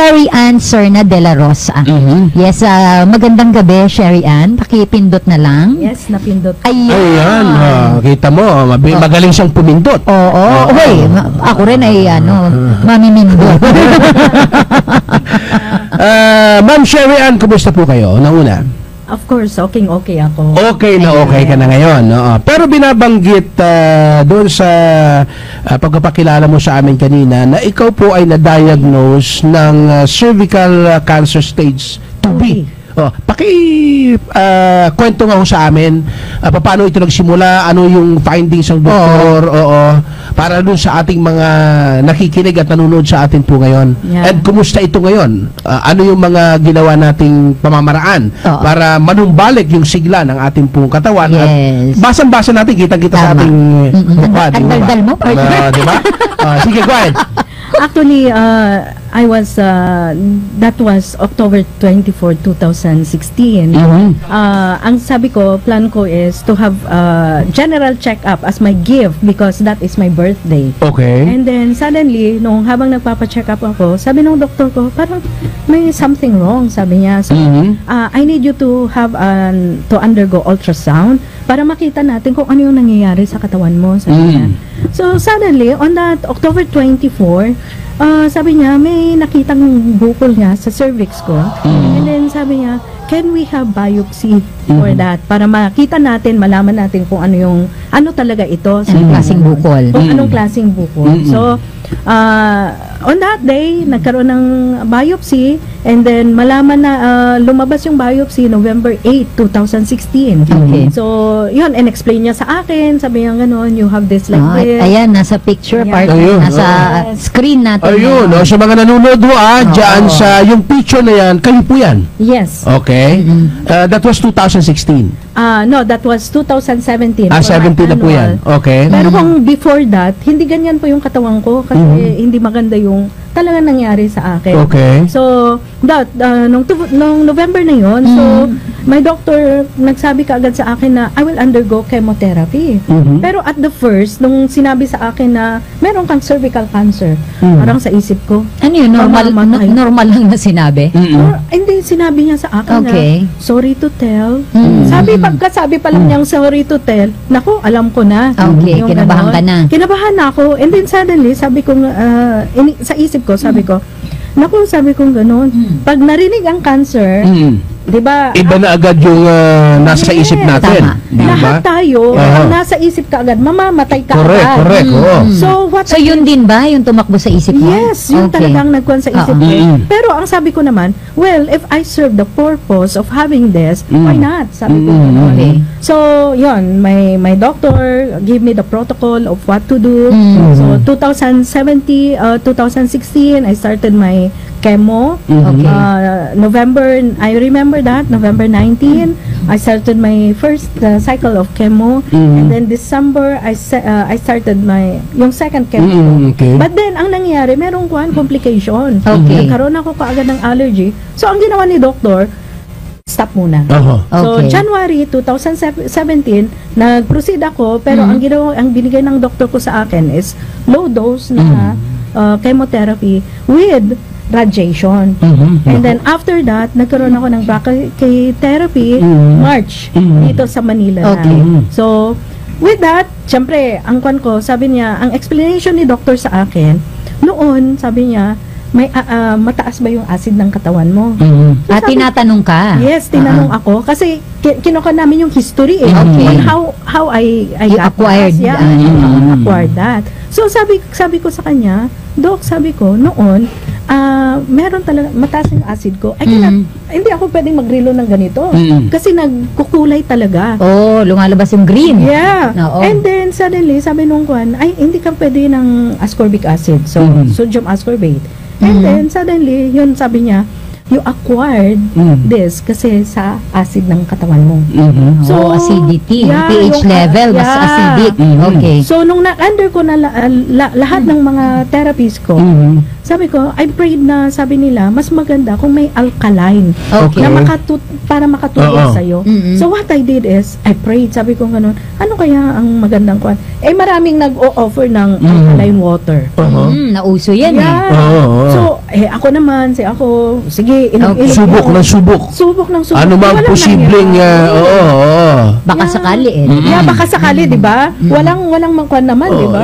Sherry Ann Serna de la Rosa. Mhm. Yes, ah, magandang gabi, Sherry Ann. Pakipindot na lang. Yes, napindot. Ayan. Ayan, ah, kita mo, mabi- Oh. magaling siyang pumindot. Oo, Oo. okay. Ma- ako rin ay ano, mamimindot. Ah, Ma'am Sherry Ann, kumusta po kayo? Nauna. Of course, okay, okay ako. Okay na okay ka na ngayon. oo. Pero binabanggit ah, doon sa ah, pagpapakilala mo sa amin kanina na ikaw po ay na-diagnose ng ah, cervical ah, cancer stage 2B. Oh, paki ah, kwento nga ho sa amin ah, paano ito nagsimula, ano yung findings ng doktor, oo, para doon sa ating mga nakikinig at nanonood sa atin po ngayon. Yeah. And kumusta ito ngayon? Ah, ano yung mga ginawa nating pamamaraan Oo. para manumbalik yung sigla ng ating pong katawan Yes. at basang-basa natin kita-kita sa Tama. ating Mm-mm. mukha, Ang di ba? daldal mo, partner. Ah, di ba? Ah, sige, go ahead. Actually, uh, I was, uh, that was October 24, 2016. Mhm. Uh, ang sabi ko, plan ko is to have a general check-up as my gift because that is my birthday. Okay. And then suddenly, nung habang nagpapa-check up ako, sabi ng doktor ko, parang may something wrong, sabi niya. So, Mhm. uh, I need you to have an to undergo ultrasound para makita natin kung ano yung nangyayari sa katawan mo, sabi niya. Mm. So suddenly on that October 24, uh, sabi niya may nakitang bukol niya sa cervix ko. And then sabi niya, can we have biopsy for Mhm. that para makita natin, malaman natin kung ano yung ano talaga ito. Anong niya. klaseng bukol? Kung Mm. anong klaseng bukol. Mm-mm. So, uh, on that day, nagkaroon ng biopsy and then malaman na uh, lumabas yung biopsy November 8, 2016. Okay. So, yun, and-explain niya sa akin, sabi niya gano'n, you have this like Ah, this. ayan, nasa picture Ayan. part, Ayun, nasa oo. screen natin. Ayun, ngayon. oh, sa mga nanonood ho, ah, Oo. dyan sa yung picture na yan, kayo po yan. Yes. Okay. Mhm. Uh, that was 2016. Ah, no, that was 2017. Ah, for my 17 na po yan. Okay. Pero Mhm. kung before that, hindi ganyan po yung katawan ko kasi Mhm. hindi maganda yung talaga nangyari sa akin. Okay. So, that, uh, nung, tu- nung November na yon so, Mm-hmm. my doctor nagsabi kaagad sa akin na I will undergo chemotherapy. Mhm. Pero at the first, nung sinabi sa akin na meron kang cervical cancer, Mhm. parang sa isip ko, Ano yun, normal, Mamamatay. no- normal lang na sinabi? Mm-mm. or, hindi, sinabi niya sa akin Okay. na, sorry to tell. Mm. Sabi, pagkasabi pa lang niyang sorry to tell, naku, alam ko na. Okay, Yung kinabahan ganon. ka na. Kinabahan na ako. And then suddenly, sabi ko, uh, ini- sa isip ko, sabi ko, naku, sabi ko gano'n. Pag narinig ang cancer, Mm. Di ba, Iba na agad yung ah, nasa Yes. isip natin. Tama. Di ba? lahat tayo, ang nasa isip ka agad, mamamatay ka Correct, agad. correct. oo. So, what So, yun din ba yung tumakbo sa isip mo? Yes, yun Okay. talagang nagkuhan sa isip ko. Mm. Pero ang sabi ko naman, well, if I serve the purpose of having this, why Mm. not? Sabi ko Mm, ganun. okay. So, yun, my my doctor gave me the protocol of what to do. Mm. So, 2070, uh, 2016, I started my chemo. Mhm. Okay. Uh, November, I remember that, November 19, I started my first uh, cycle of chemo. Mhm. And then December, I uh, I started my, yung second chemo. Mm, okay. But then, ang nangyari, merong kuhan, complication. Okay. Nagkaroon ako kaagad ng allergy. So, ang ginawa ni doktor, stop muna. Aha. So, Okay. January 2017, nag-proceed ako, pero Mhm. ang ginawa, ang binigay ng doktor ko sa akin is low dose na uh, chemotherapy with radiation. Mhm. And then after that, nagkaroon ako ng brachytherapy Mhm. March Mhm. dito sa Manila Okay. na. So, with that, syempre, ang kwan ko, sabi niya, ang explanation ni doctor sa akin, noon, sabi niya, may ah, ah, mataas ba yung acid ng katawan mo? Mhm. At sabi- tinatanong ka? Yes, tinanong ako kasi ki- kinuha namin yung history eh. Okay. On how how I I got acquired that. Yeah, that. Mm. acquired that. So sabi sabi ko sa kanya, Doc, sabi ko noon, ah meron talaga mataas yung acid ko. I cannot, Mm. hindi ako pwedeng magrelo ng ganito. Mm. Kasi nagkukulay talaga. Oh, lumalabas yung green. Yeah. Oo. And then suddenly sabi nung kwan, ay hindi ka pwede ng ascorbic acid. So Mhm. sodium ascorbate. And Mhm. then suddenly, yun sabi niya, you acquired Mhm. this kasi sa acid ng katawan mo. Mhm. So, So, acidity. yeah, pH yung- level, mas yeah. acidic. Mhm. Okay. So nung na-under ko na la- la- lahat ng mga therapies ko, Mhm. Sabi ko, I prayed na, sabi nila, mas maganda kung may alkaline Okay. na makatut para makatulong Oo. sa'yo. Mm-mm. So what I did is, I prayed, sabi ko ganun, ano kaya ang magandang kwan? Eh maraming nag-o-offer ng Mm. alkaline water. Uh-huh. Mm, nauso yan eh. Yeah. Oo, oo. So, eh ako naman, si ako, sige, inom, Okay. Subok na subok. Subok ng subok. Ano mang Walang posibleng, ah, oo, oo. Baka Yeah. sakali eh. Mm. Yeah, baka sakali, di ba? Walang, walang mangkwan naman, di ba?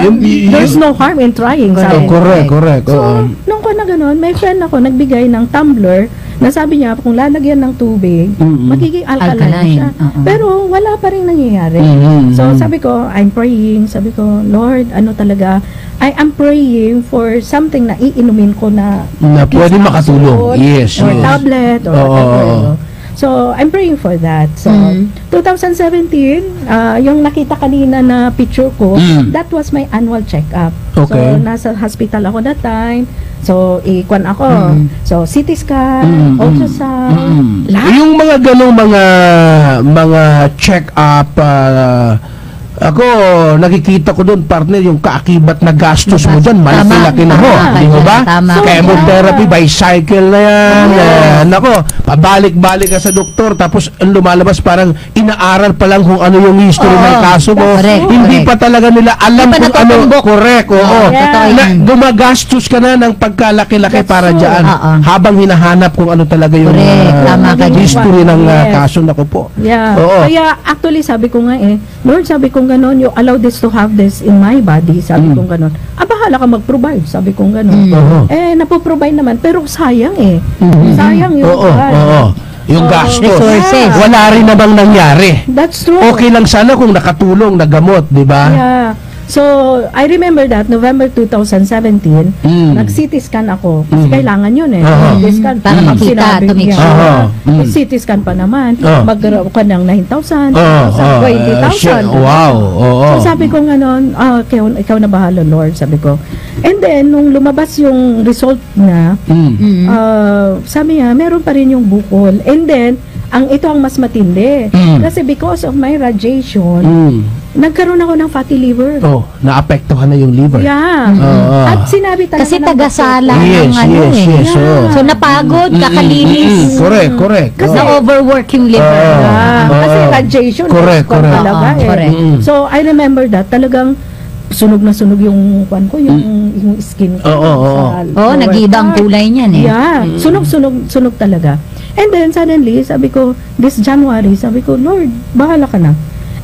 There's no harm in trying, Oh, sabi. correct, correct. So. Nung ko na ganun, may friend ako nagbigay ng tumbler na sabi niya, kung lalagyan ng tubig, Mm-mm. magiging alkaline, Alkaline, siya. oo. Pero wala pa rin nangyayari. Mhm. So, sabi ko, I'm praying. Sabi ko, Lord, ano talaga, I am praying for something na iinumin ko na na pwede makatulong. Yes, or yes. tablet or Oo, whatever. oo. no? So, I'm praying for that. So, Mm. 2017, ah, yung nakita kanina na picture ko, Mm. that was my annual check-up. Okay. So, nasa hospital ako that time. So, ikwan ako. Mm. So, CT scan, Mm, ultrasound, mm. lahat. Yung mga ganong mga mga check-up ah, ako, nakikita ko doon, partner, yung kaakibat na gastos mo dyan, malaki-laki na ho. Di mo ba? Tama. Chemotherapy, bicycle na yan. Yes. Eh, nako, pabalik-balik ka sa doktor, tapos ang lumalabas parang inaaral pa lang kung ano yung history Oo. ng kaso mo. Correct, Hindi correct. pa talaga nila alam Hindi pa kung ano. natutumbok. Correct, oo. Oo, Yeah. totoo Na, yan. gumagastos ka na ng pagkalaki-laki para true. dyan. Oo. Habang hinahanap kung ano talaga yung Correct, ah, tama ka dyan. history ng ah, Yes. kaso. Nako po. Yeah. Oo. Kaya actually sabi ko nga eh, Lord sabi ko gano'n, you allow this to have this in my body, sabi Mm. ko gano'n. Ah, bahala ka mag-provide, sabi ko gano'n. Mm. Oo. Eh, napoprovide naman, pero sayang eh. Mhm. Sayang yung Oo, kwan. oo. Yung Oo. gastos. Resources. Wala rin namang nangyari. That's true. Okay lang sana kung nakatulong na gamot, di ba? Yeah. So, I remember that November 2017, Mm. nag-CT scan ako. Kasi Mm. kailangan yun eh. Oo. CT scan. Para Pag makita, to make sure. Oo. Mm. CT scan pa naman. Oo. Mag-grow ka ng 9,000, Oo, oo. 20,000. Uh, wow. Oo. So sabi ko nga noon, ah, ikaw, ikaw na bahala Lord, sabi ko. And then, nung lumabas yung result na, Mm. Mm. ah, sabi niya, meron pa rin yung bukol. And then, ang ito ang mas matindi. Mm. Kasi because of my radiation, Mm. nagkaroon ako ng fatty liver. Oh, naapektuhan na yung liver. Yeah. Oo. At sinabi talaga Kasi tagasala Yes, ng ano yes, eh. yes. Yeah. oo. So napagod, Mm, kakalinis. mm, mm. Correct, correct. Kasi- Oo. Na-overwork yung liver. Oo. Yeah. Oo. Kasi radiation. Correct, correct. Talaga, Oo, eh. correct. Mm. So, I remember that talagang sunog na sunog yung kwan ko, yung, yung skin ko. Oo, oo, oo. nag-iba ang part. kulay niyan eh. Yeah. Sunog, sunog, sunog talaga. And then, suddenly, sabi ko, this January, sabi ko, Lord, bahala ka na.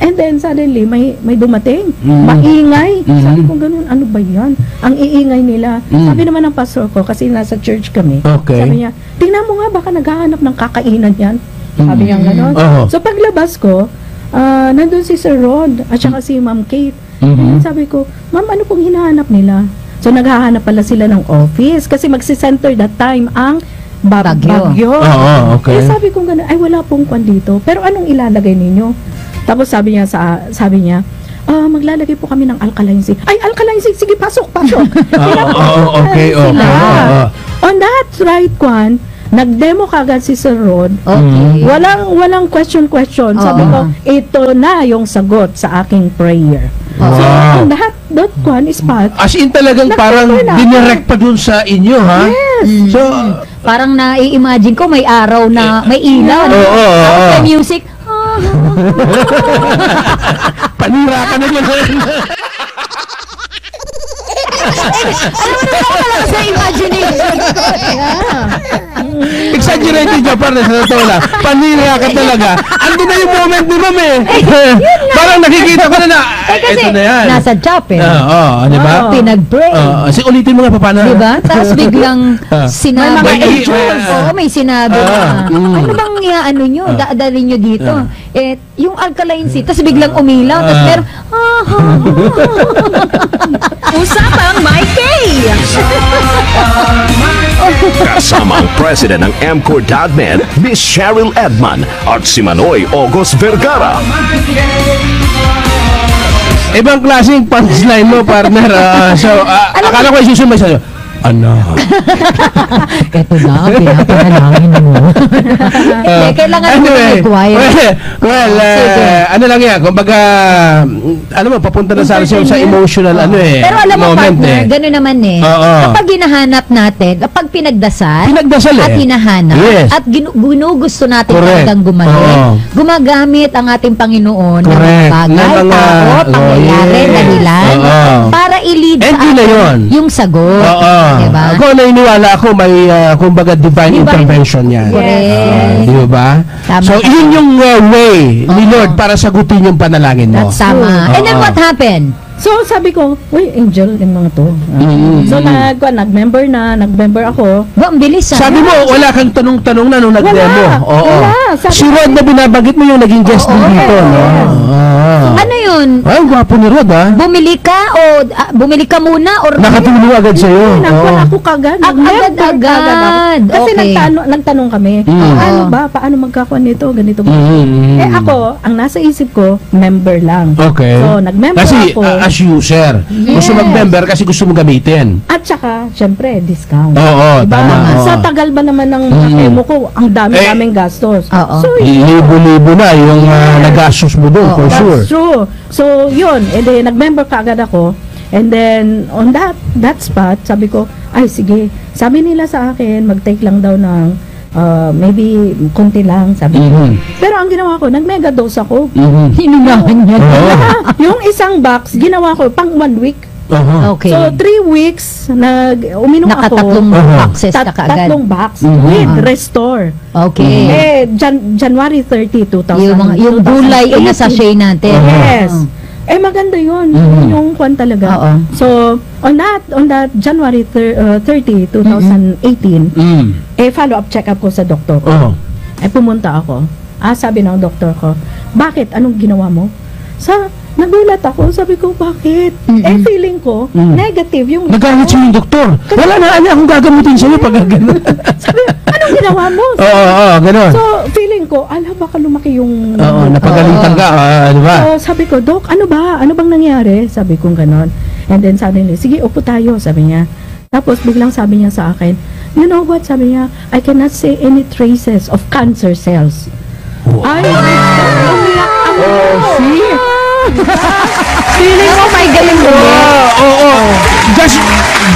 And then, suddenly, may, may dumating. Mm. Maingay. Mhm. Sabi ko, ganun, ano ba yan? Ang iingay nila. Mm. Sabi naman ng pastor ko, kasi nasa church kami. Okay. Sabi niya, tingnan mo nga, baka naghahanap ng kakainan yan. Sabi niya gano'n. Oo. So, paglabas ko, ah, nandun si Sir Rod at saka si Ma'am Kate. Mhm. And sabi ko, Ma'am, ano pong hinahanap nila? So, naghahanap pala sila ng office kasi magsi-center that time ang Bagyo. bagyo. Oo, okay. Eh, sabi ko gano'n, ay wala pong kwan dito. Pero anong ilalagay ninyo? Tapos sabi niya sa sabi niya, ah, maglalagay po kami ng alkaline zinc. Ay, alkaline zinc, sige, pasok, pasok. Oo, oo, okay, Sila. okay. oo. On that right kwan, nag-demo kagad si Sir Rod. Okay. Walang walang question question. Sabi ko, ito na yung sagot sa aking prayer. So, Wow. on that kwan is part. As in talagang parang na. dinirect pa dun sa inyo, ha? Yes. So, Parang nai-imagine ko may araw na may ilaw. Oo, oo, oo. May music. panira ka na dyan. sa imagination. Exaggerated ka pa rin sa totoo lang. Panira ka talaga. Ando na yung moment ni ma'am eh. Parang nakikita ko na na, Eh kasi, ito na yan. nasa chapel. Oo, oh, di ba? Oo. Pinag-pray. Oo, kasi ulitin mo nga pa paano. Di ba? Tapos biglang Ah. sinabi. May mga angels. Oo, may sinabi Ah, na. Ano bang iaano nyo? Ah. Dadalhin nyo dito. Eh, yung alkaline seat. Tapos biglang umilaw. Tapos Ah. meron, ah, ah, ah. Usapang Mike K. Kasama ang president ng MCOR Dadman, Miss Cheryl Edman at si Manoy Ogos Vergara. Ibang klaseng punchline mo, partner. Ah, so, ah, akala ko isusunod sa'yo. Ano? Ito na, pinapanalangin mo. Hindi, kailangan mo Anyway, na quiet. well, well uh, Sige. ano lang yan, kumbaga, ano mo, papunta na sa, sa, emotional, ano eh, Pero alam mo, moment partner, eh. gano'n naman eh. Oo. Kapag hinahanap natin, kapag pinagdasal, Pinagdasal eh. at hinahanap, Yes. at ginu- ginugusto natin Correct. talagang gumaling, Oo. gumagamit ang ating Panginoon ng Correct. bagay, Ng mga- tao, oh, pangyayari, yes. dahilan, Oo. para i-lead sa atin yun. yung sagot. Oo. Diba? Ako naniniwala ako may uh, kumbaga divine, Divine- intervention yan. Correct. Ah, di ba? Tama, so, yun yung uh, way ni Oo. Lord para sagutin yung panalangin mo. That's tama. And then what happened? So sabi ko, uy, angel yung mga to. Mm. So nag, nag-member na, nag-member ako. Ba, ang bilis ah. Sabi mo, wala kang tanong-tanong na nung nag-demo. Wala. Oo. Wala. Sabi Si Rod na binabanggit mo yung naging guest Oo, din dito, yes, no? yes. Ah. Ano yun? Ay, ang gwapo ni Rod, ah. Bumili ka o ah, bumili ka muna or Nakatulong agad sa'yo. Ay, nagkuhan Oo. ako kagad. Ah, Nag-member agad-agad. kagad ako. Kasi Okay. nagtanong, nagtanong kami, Mm. ano Oo. ba, paano magkakuha nito, ganito. Mhm. Eh ako, ang nasa isip ko, member lang. Okay. So, nag-member kasi, ako. ah, as user. Gusto Yes. mag-member kasi gusto mo gamitin. At saka, syempre, discount. Oo, Diba? tama. oo. Sa tagal ba naman ng mga Mm. demo ko, ang dami-daming gastos. Oo. So, Libo-libo na yung uh, nagastos mo doon, Oo, for That's sure. true. So, yun. And then, nag-member kaagad ako. And then, on that that spot, sabi ko, ay, sige. Sabi nila sa akin, mag-take lang daw ng, uh, maybe, konti lang, sabi ko. Mhm. Pero ang ginawa ko, nag-mega dose ako. Mhm. Hinunahan niya. Oo. yung isang box, ginawa ko pang one week. Aha. Okay. So, three weeks, nag, uminom Nakatatlong ako. Oo. boxes Tat- ka kaagad. tatlong box Mhm. with restore. Okay. Eh, Jan- January 30, 2000. Yung, mga, yung gulay ay nasa 2018. shay natin. Yes. Oo. Eh maganda 'yun, Mhm. yung kwan talaga. Oo. So, on that on that January thir- uh, 30, 2018, Mm. eh follow up check up ko sa doktor ko. Oo. Eh pumunta ako. Ah, sabi ng doktor ko, "Bakit? Anong ginawa mo?" Sa nagulat ako, sabi ko, "Bakit?" Mm-mm. Eh feeling ko Mm. negative yung Nagalit siya yung doktor. Wala na, ano akong gagamitin sa'yo pag gano'n. Sabi, anong ginawa mo? Oo, oo, gano'n. So, feeling ko, ala baka lumaki yung Oo, napagalitan ka, ah, di ba? So, sabi ko, Dok, ano ba? Ano bang nangyari? Sabi ko ganon. And then sabi niya, sige, upo tayo, sabi niya. Tapos biglang sabi niya sa akin, you know what, sabi niya, I cannot see any traces of cancer cells. Ay, umiyak ako. Oh, see? Feeling mo may galing Oo, ulit. oo. Just,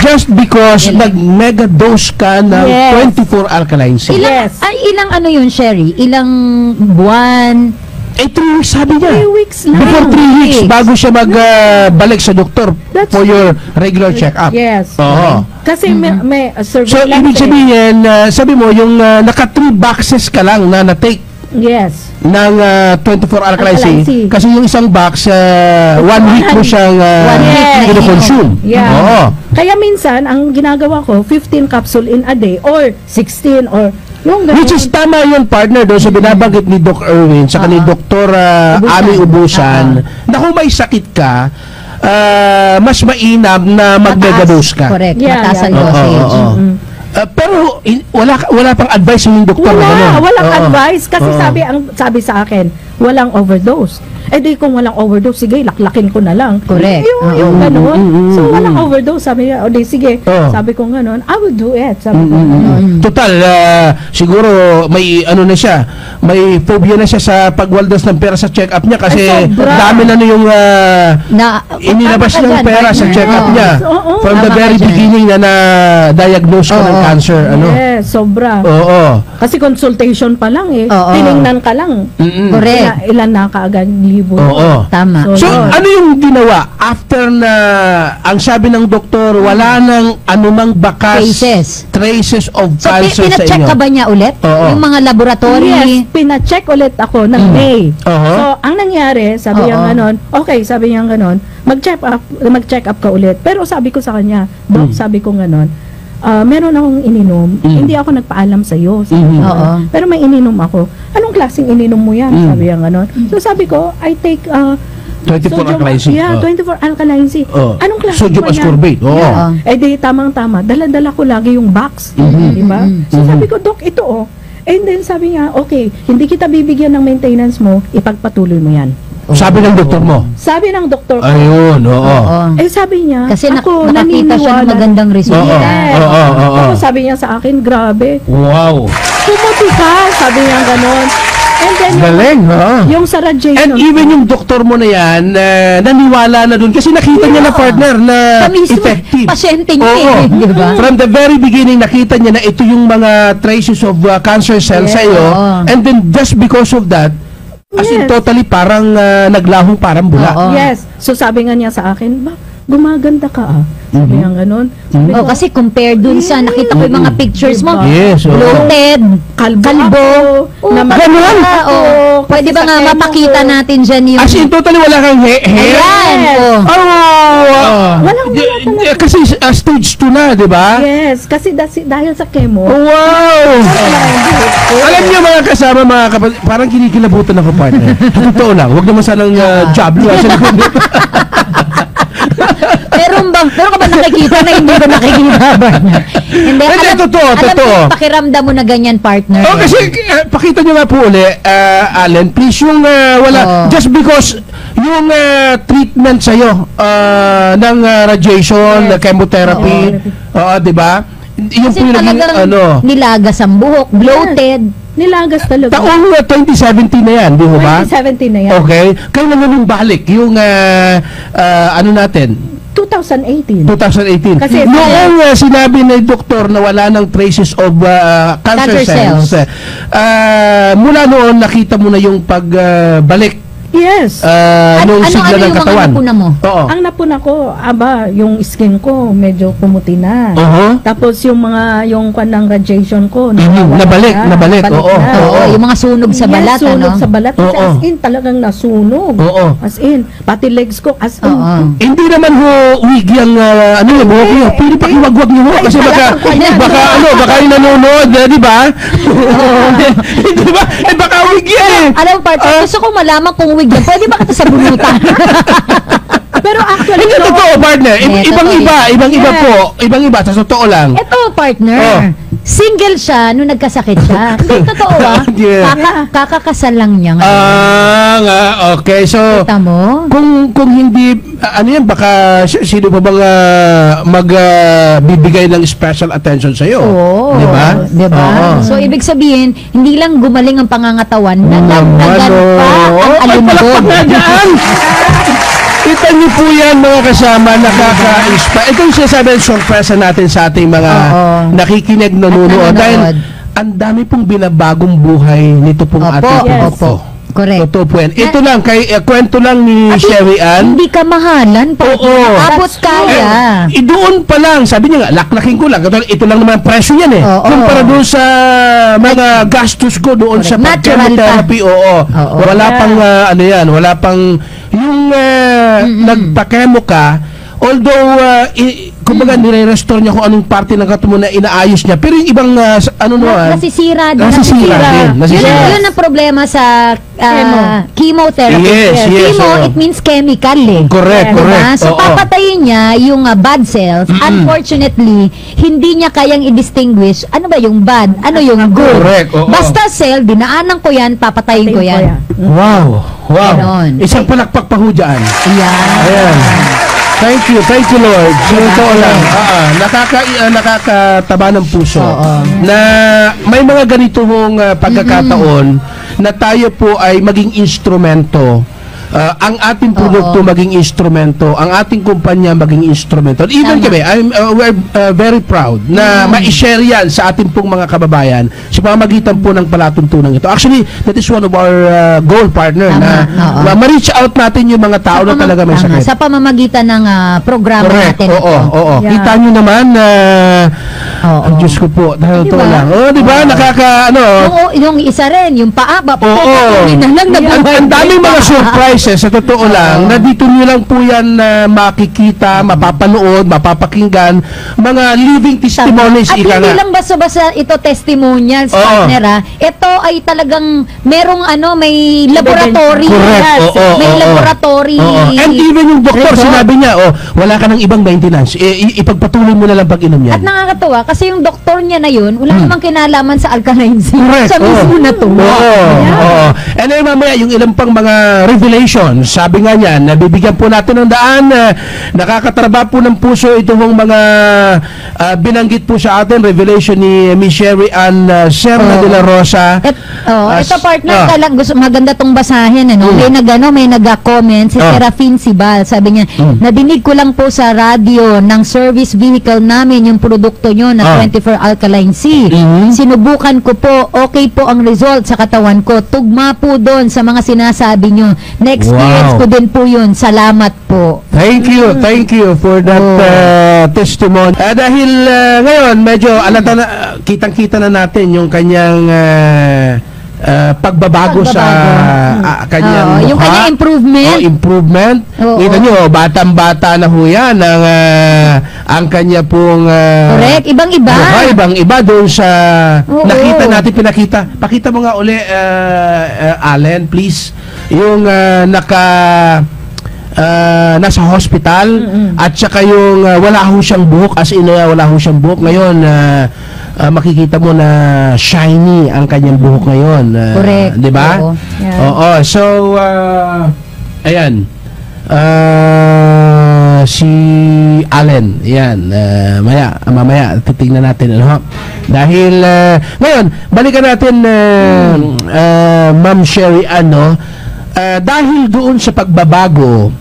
just because nag-mega dose ka ng Yes. 24 alkaline C. Ilang, Yes. ay, ilang ano yun, Sherry? Ilang buwan? Eh, 3 weeks sabi niya. Three weeks lang. Before 3 weeks, weeks. bago siya magbalik sa doktor That's- for your regular check-up. Yes. Oo. Kasi may, may uh, So, surveillance. ibig eh. sabihin, uh, sabi mo, yung uh, naka 3 boxes ka lang na na-take Yes. ng uh, 24 alkaline. Kasi yung isang box, uh, one week mo siyang uh, One week na kinoconsume. Yeah. Oo. Kaya minsan, ang ginagawa ko, 15 capsule in a day or 16 or yung ganun. Which is tama yung partner doon sa binabanggit ni Doc Erwin sa ni Oo. Dr. uh, Ubusan. Ami Ubusan na kung may sakit ka, uh, mas mainam na mag-megadose ka. Correct. Yeah, mataas ang yeah, dosage. oo, oo. Mm. Uh, pero in- wala wala pang advice yung doktor Wala, ganun. walang Oo. advice kasi Oo. sabi ang sabi sa akin, walang overdose. Eh di kung walang overdose, sige, laklakin ko na lang. Correct. Yung, Oo. yung ganun. Mm, mm, So mm, walang mm. overdose, sabi niya, o di sige. Oo. Sabi ko ganun, I will do it. Sabi ko Mm, mm, ganun. mm. Total, uh, siguro may ano na siya, may phobia na siya sa pagwaldas ng pera sa check-up niya kasi dami na na yung uh, Na, inilabas ng dyan, pera sa check-up niya. Oo, From the very beginning na na-diagnose ka ng Oo. cancer. Ano? Yes, sobra. Oo. Kasi consultation pa lang eh. Oo. Tiningnan ka lang. Mm-mm. Correct. Ilan, ilan na kaagad libo. Oo. Tama. So, yun. ano yung ginawa after na ang sabi ng doktor, wala nang anumang bakas Cases. traces of So, pi- cancer sa pinacheck inyo? ka ba niya ulit? Oo. Yung mga laboratory? Yes, pina-check ulit ako ng May. Oo. So, ang nangyari, sabi Oo. niya ganon, okay, sabi niya ganon, mag-check up, mag-check up ka ulit. Pero sabi ko sa kanya, Doc, sabi ko ganon, ah, meron akong ininom, Mm. hindi ako nagpaalam sa iyo. Mhm. Oo. Pero may ininom ako. Anong klaseng ininom mo yan? Mm. Sabi niya ganon. So sabi ko, I take ah, 24 sodium- alkaline C. Yeah, Oo. 24 alkaline C. Oo. Anong klase Sodium ascorbate. Oo. Yeah. Eh di tamang-tama. Dala-dala ko lagi yung box. Mhm. Di ba? Mhm. So sabi ko, Dok, ito oh. And then sabi niya, okay, hindi kita bibigyan ng maintenance mo, ipagpatuloy mo yan. Sabi ng doktor mo. Sabi ng doktor ko, Ayun, oo. Oo. eh sabi niya, Kasi nak- ako nakakita siya ng naniniwala. magandang resulta. Oo. Yes. Oo, oo, oo. Tapos sabi niya sa akin, grabe, Wow. pumuti ka, sabi niya ganon. And then, Galing, ha? yung sa radiation, And even yung doktor mo na yan, eh, naniwala na dun kasi nakita niya na partner na Sa mismo, effective. pasyente niya Oo. eh, di ba? From the very beginning, nakita niya na ito yung mga traces of uh, cancer cells Yes. sa iyo. Oo. And then just because of that, as in Yes. totally parang uh, naglahong parang bula. Oo. yes. So sabi nga niya sa akin, ba, gumaganda ka ah. Sabi niya ganon. Sabi Oh, ko, kasi compared dun sa nakita ko yung mga pictures mo, Diba? Yes, oo. bloated, kalbo, kalbo. ako, na Ganun? ganun Oo. Pwede ba nga mapakita ko- natin dyan yung... As in totally wala kang he- hair. Ayan, Yes. oh. Oh, Walang wala di- talaga. di- kasi uh, stage 2 na, di ba? Yes, kasi dasi, dahil sa chemo, Oh, wow! Alam niyo mga kasama, mga kapatid, parang kinikilabutan ako partner. Sa totoo lang, wag naman sanang uh, job ah, nito. Meron bang, meron ka ba nakikita na hindi ko nakikita ba? Hindi, Hindi, totoo, alam totoo. ko yung pakiramdam mo na ganyan, partner. Oh, kasi uh, pakita niyo nga po uli, uh, Allen, please yung uh, wala, Oo. just because yung uh, treatment sa'yo uh, ng uh, radiation, Yes. chemotherapy, oo, di ba? Yung Kasi po yung naging, talagang ano, nilagas ang buhok, bloated. nilagas talaga. taong uh, 2017 na yan, di ho ba? 2017 na yan. Okay. Kailan na nung balik yung uh, uh, ano natin, 2018. 2018. Kasi- Noong uh, sinabi ni doktor na wala ng traces of uh, cancer, Cancer cells, cells. uh, mula noon nakita mo na yung pagbalik Yes. uh, Ano, nung ano, sigla ano ng yung mga katawan. napuna mo? Oo. Ang napuna ko, aba, yung skin ko medyo pumuti na. Oo. Tapos yung mga, yung kwan ng radiation ko, Mhm, nawawala nabalik, na, nabalik, oo. na. Oo, yung mga sunog sa Yes, balat, sunog ano? sa balat. Kasi Oo. as in, talagang nasunog. Oo. As in, pati legs ko, as in. Oo. Hindi naman ho wig yung uh, ano yung buhok niyo. Pwede pakiwagwag niyo ho kasi baka baka ano, baka yung nanonood, eh, di ba? di ba? Eh baka wig yan eh. Alam partner, gusto ko malaman kung wig yan. Pwede ba kita sa bunutan? Pero actually, Hindi no, totoo, partner. I- Eh, ibang totoo iba, ibang iba Yes. po. Ibang iba, sa totoo lang. Ito, partner. Oh. Single siya nung nagkasakit siya. Hindi, totoo ah. Yeah. Kaka, kakakasal lang niya ngayon. Ah, nga, okay. So, Kita mo? kung kung hindi ah, ano yan baka si- sino pa bang ah, mag ah, bibigay ng special attention sa iyo Oo. di ba Di ba? Oo. So, ibig sabihin, hindi lang gumaling ang pangangatawan, Naman, nadagdagan oh. pa ang Ay, palakpak na dyan. Kita niyo po yan mga kasama, nakaka-inspire. Ito yung sinasabi ng sorpresa natin sa ating mga Oo. nakikinig, nanonood. Dahil ang dami pong binabagong buhay nito pong Opo, ating Yes. produkto. Correct. Totoo po yan. Ito lang, kay, eh, kwento lang ni Sherry Ann. Hindi ka mahalan, partner. Oo. Abot kaya. Eh, doon pa lang, sabi niya nga, laklakin ko lang. Ito, ito lang naman ang presyo niyan eh. Oo. Kumpara doon sa mga gastos ko doon sa Correct. Natural pag-chemotherapy. Oo. Oo. Wala Yeah. pang, ah, ano yan, wala pang, yung uh, nagpa-chemo ka, although, uh, i, kumbaga, nire-restore niya kung anong parte ng katawan mo na inaayos niya. Pero yung ibang, ah, sa- ano naman, Nasisira din. Nasisira din, Yun, nasisira. yun ang problema sa ah, Chemo. chemotherapy. Yes, yes, Chemo, oo. it means chemical eh. correct, Diba? correct. So, Oo. papatayin niya yung ah, bad cells. Unfortunately, hindi niya kayang i-distinguish ano ba yung bad, ano yung good. Correct, oo. Basta cell, dinaanan ko yan, papatayin ko yan. Wow, wow. Ganon. Isang palakpak pa ho dyan. Yan. Ayan. Thank you, thank you Lord. Diba? totoo lang. Ah, ah, nakaka ah, nakakataba ng puso Oo. na may mga ganito hong ah, pagkakataon na tayo po ay maging instrumento. Ah, ang ating produkto Oo. maging instrumento, ang ating kumpanya maging instrumento. Even Tama. kami, I'm uh, we're uh, very proud na ma-share yan sa ating pong mga kababayan sa pamamagitan po ng palatuntunan ito. Actually, that is one of our uh, goal partner Tama, na oo. ma- ma-reach out natin yung mga tao na Sa talaga may sakit. Sa pamamagitan ng ah, programa Correct. natin Oo, ito. oo. Yeah. Kita nyo naman na Oo. ang Diyos ko po, dahil Di to ba? lang. Oh, di ba? Nakaka ano? Yung, yung isa rin, yung paa, ba? Oo. na lang Ang, nabuhay. ang daming mga surprises sa totoo lang na dito nyo lang po yan na makikita, mapapanood, mapapakinggan mga living testimonies At ika hindi nga. lang basta-basta ito testimonials, Oo. partner ha. Ito ay talagang merong ano, may laboratory. Correct. Yes. Oo, may oo, laboratory. Oo. And even yung doktor, result. sinabi niya, oh, wala ka ng ibang maintenance. I- i- ipagpatuloy mo na lang pag-inom yan. At nakakatawa Kasi yung doktor niya na yun, wala namang kinalaman sa alkaline C. Correct. Siya mismo Oo. na to. Oo. Oo. And then mamaya, yung ilang pang mga revelation, sabi nga niya, nabibigyan po natin ng daan, uh, po ng puso itong mga ah, binanggit po sa atin, revelation ni Miss Sherry Ann uh, Serna Oo. de la Rosa. Et, oh, As- ito partner, ah. talag, gusto, maganda tong basahin. Ano? Mm. May nagano, may nag-comment si Ah. Serafin Sibal. Sabi niya, Mm. nadinig ko lang po sa radio ng service vehicle namin yung produkto nyo na Ah. 24 alkaline C. Mhm. Sinubukan ko po, okay po ang result sa katawan ko. Tugma po doon sa mga sinasabi nyo. Na-experience Wow. ko din po yun. Salamat po. Thank you, thank you for that Oh. uh, testimony. Ah, dahil uh, ngayon, medyo alata na, uh, kitang-kita na natin yung kanyang uh, uh, pagbabago, sa Pagbabago. ah, kanyang yung mukha. kanyang improvement. Oh, improvement. Oo. Kita nyo, batang-bata na ho yan ang, ah, ang kanya pong uh, Correct. Ibang-iba. mukha, ibang-iba doon sa Oo. nakita natin, pinakita. Pakita mo nga uli, uh, uh, Allen, please. Yung uh, naka ah, nasa hospital at saka yung ah, wala ho siyang buhok as in ah, wala ho siyang buhok ngayon ah, ah, makikita mo na shiny ang kanyang buhok ngayon ah, Correct. 'di ba Oo. Yeah. Oo so ah, ayan Ah, si Allen yan ah, maya mamaya titingnan natin ano dahil ah, ngayon balikan natin ah, ah, Ma'am Sherry ano ah, dahil doon sa pagbabago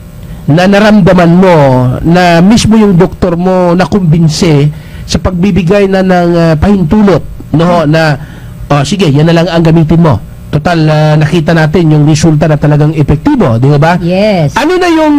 na naramdaman mo na mismo yung doktor mo na kumbinse sa pagbibigay na ng ah, pahintulot no na oh, sige yan na lang ang gamitin mo total ah, nakita natin yung resulta na talagang epektibo di ba Yes. ano na yung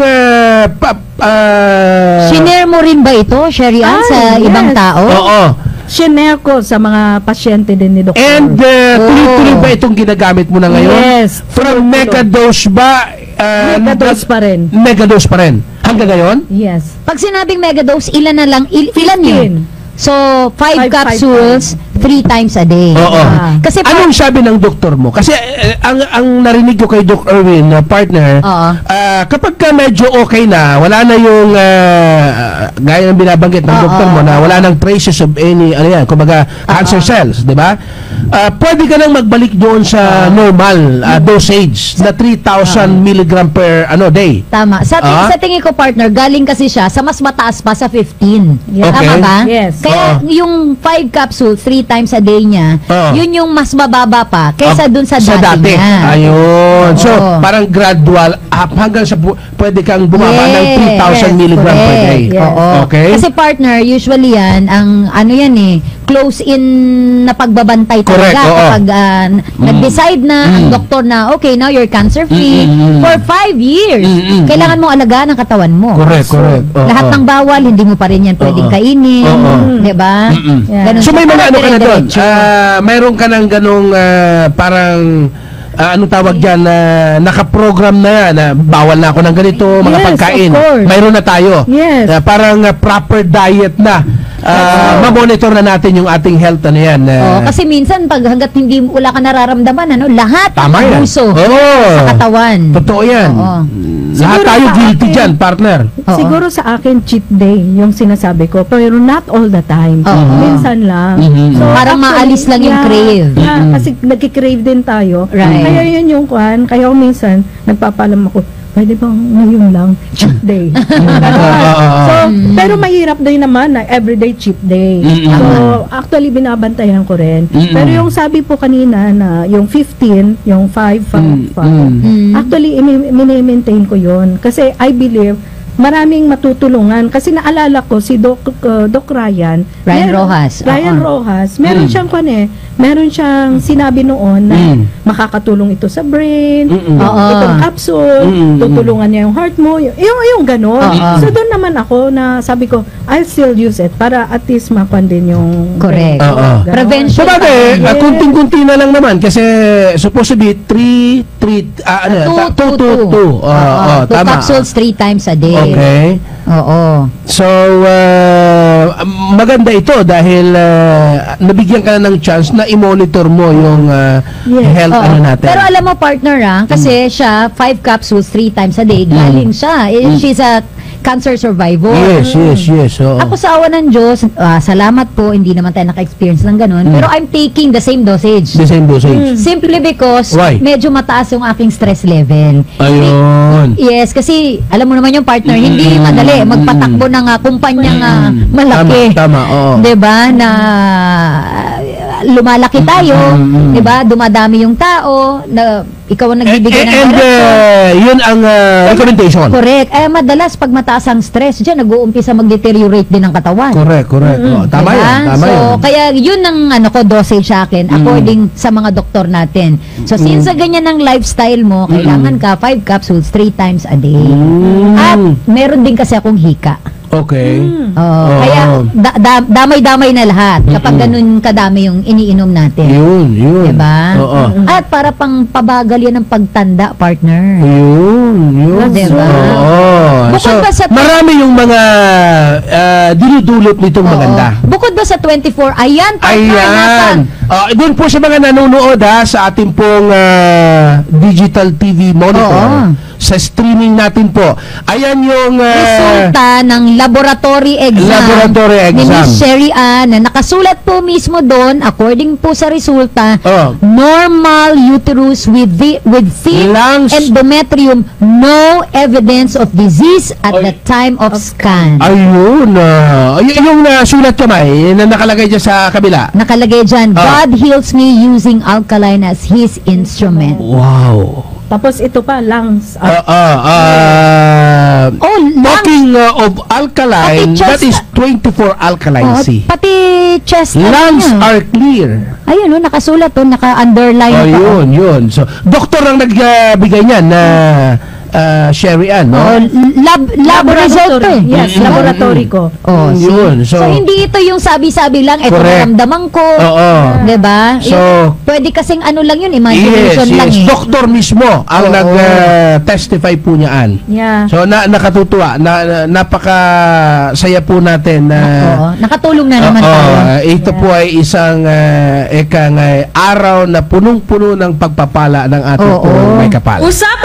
pa, ah, Shinare mo rin ba ito, Sherry Ann, Ah, sa yes. ibang tao? oo Shinare ko sa mga pasyente din ni Dr. and Oh. tuloy-tuloy ba itong ginagamit mo na ngayon Yes. from megadose ba ah, Megadose pa rin. megadose pa rin hanggang ngayon Yes. Pag sinabing megadose, ilan na lang? Il- ilan 15. yun? So, five, Five, five capsules, three times a day. Oo. Ah. Kasi pa- Anong sabi ng doktor mo? Kasi eh, ang ang narinig ko kay Doc Erwin, na partner, Oo. ah, kapag ka medyo okay na, wala na yung ah, gaya ng binabanggit ng Oo, doktor mo na wala nang traces of any ano yan, kumbaga cancer cells, 'di ba? Ah, pwede ka nang magbalik doon sa normal ah, dosage na 3,000 milligram per ano day. Tama. Sa, ting- Ah? sa tingin ko, partner, galing kasi siya sa mas mataas pa sa 15. Yeah. Okay. Tama ba? Yes. Kaya Oo. yung 5 capsules, 3 times a day niya, Oo. yun yung mas mababa pa kaysa Ah, dun sa, dati, niya. Ayun. So, Oo. parang gradual up hanggang sa pwede kang bumaba ng 3,000 Yes, milligram per correct. day. Yes. Oo. Okay? Kasi partner, usually yan, ang ano yan eh, close in na pagbabantay Correct, talaga oo. kapag ah, nag-decide na ang doktor na, okay, now you're cancer-free Mm, mm, mm. for five years. Mm, mm, Kailangan mong alagaan ang katawan mo. Correct, correct. Oo. Lahat ng bawal, hindi mo pa rin yan pwedeng kainin. Oo. Di ba? Ganun So siya. may mga ano ka na doon? dire-diretso. Ah, mayroon ka ng ganong ah, parang ah, anong tawag dyan na nakaprogram na yan na bawal na ako ng ganito, mga Yes, pagkain. Mayroon na tayo. Yes. Na parang ah, proper diet na. Ah, Ma-monitor na natin yung ating health ano yan. ah. Oo, kasi minsan pag hanggat hindi wala ka nararamdaman, ano, lahat Tama yan. abuso Oo. sa katawan. Totoo yan. Oo. Lahat Siguro tayo guilty dyan, partner. Oo. Siguro sa akin cheat day yung sinasabi ko pero not all the time. Oo. Minsan lang. Mhm. Parang maalis lang yung yeah, crave. yeah, kasi nagki-crave din tayo. Right. Kaya yun yung kwan. Kaya minsan nagpapalam ako, pwede bang ngayon lang cheat day? So, pero mahirap din naman na everyday cheat day. So, actually binabantayan ko rin. Pero yung sabi po kanina na yung 15, yung 5, 5, 5, Mm. Mm. Actually, mini-maintain ko yon Kasi I believe, maraming matutulungan. Kasi naalala ko, si Doc, uh, Doc Ryan. Ryan meron- Rojas, Ryan oo. Rojas. Meron Mm. siyang kwan eh, meron siyang sinabi noon na Mm. makakatulong ito sa brain, Mm-mm. yung Oo. itong capsule, Mm-mm. tutulungan niya yung heart mo, yung, yung, yung ganon. Oo. So doon naman ako na sabi ko, I'll still use it para at least makwan din yung Correct. Oo. Ganon. Prevention. So bagay, Yes. uh, kunting-kunti na lang naman kasi supposed to be 3 3 ah, ano, Two, two, two, two, two. two. Oo, oo, Two tama. capsules three times a day. Okay. Oo. So, uh, maganda ito dahil uh, nabigyan ka na ng chance na i-monitor mo yung uh, Yes. health Oo. ano natin. Pero alam mo, partner, ah, kasi siya, five capsules three times a day, galing siya. Eh, Mm. She's a cancer survivor. Yes, yes, yes. oo. Ako sa awa ng Diyos, ah, salamat po, hindi naman tayo naka-experience ng ganun. Mm. Pero I'm taking the same dosage. The same dosage. Simply because Why? medyo mataas yung aking stress level. Ayun. Yes, kasi alam mo naman yung partner, hindi madali magpatakbo ng uh, kumpanyang ah, malaki. Tama, tama, oo. 'Di ba? Na ah, lumalaki tayo, Mm, mm. 'di ba? Dumadami yung tao, na ikaw ang nagbibigay and, ng and direksyon. uh, yun ang uh, recommendation. Correct. Eh, madalas pag mataas ang stress, diyan nag-uumpisa mag-deteriorate din ang katawan. Correct, correct. Oo, tama Diba? yan, tama so, yan. kaya yun ang ano ko dosage sa akin according sa mga doktor natin. So, since sa ganyan ang lifestyle mo, kailangan ka 5 capsules 3 times a day. At meron din kasi akong hika. Okay. Oo, Oo. Kaya da- da- damay-damay na lahat kapag ganun kadami yung iniinom natin. Yun, yun. Diba? Oo. At para pang pabagal yan ng pagtanda, partner. Yun, yun. Diba? Oo. Bukod So, ba sa- marami yung mga uh, dinudulot nitong Oo. maganda. Bukod ba sa 24, ayan, partner, Ayan. nasa- Uh, doon po sa mga nanonood ha, sa ating pong ah, digital TV monitor. Oo. Sa streaming natin po. Ayan yung... ah, resulta ng laboratory exam, Laboratory ni exam. Miss Sherry Ann na nakasulat po mismo doon according po sa resulta Oh. normal uterus with the, with thick Lungs. endometrium no evidence of disease at Oy. the time of scan Ayun. Uh, y- yung uh, sulat kamay na nakalagay dyan sa kabila. nakalagay dyan Ah. God heals me using alkaline as his instrument Wow. Tapos ito pa, lungs. Uh, uh, uh, oh lungs talking uh, of alkaline, that is 24 alkaline oh, C. pati chest Lungs ano niya. are clear. ayun oh, nakasulat oh, naka-underline Oh, pa, oh. yun, yun. So, doktor ang nagbigay niyan na uh, Sherry Ann, no? Oh, lab, lab result to eh. Yes, Mm. laboratory ko. Oh, Mm, see? yun. So, So, hindi ito yung sabi-sabi lang, ito Correct. naramdaman ko. Oo. 'Di ba? So, Yung- pwede kasing ano lang yun, Yes, imagination lang yes. eh. Doktor mismo ang Oo. nag-testify po niyaan. Yeah. So, na, nakatutuwa. Na, na, napaka saya po natin na... Oo, nakatulong na naman Oo, tayo. ito po ay isang uh, ekang uh, araw na punong-puno ng pagpapala ng ating Oo. pong may kapal. Usapan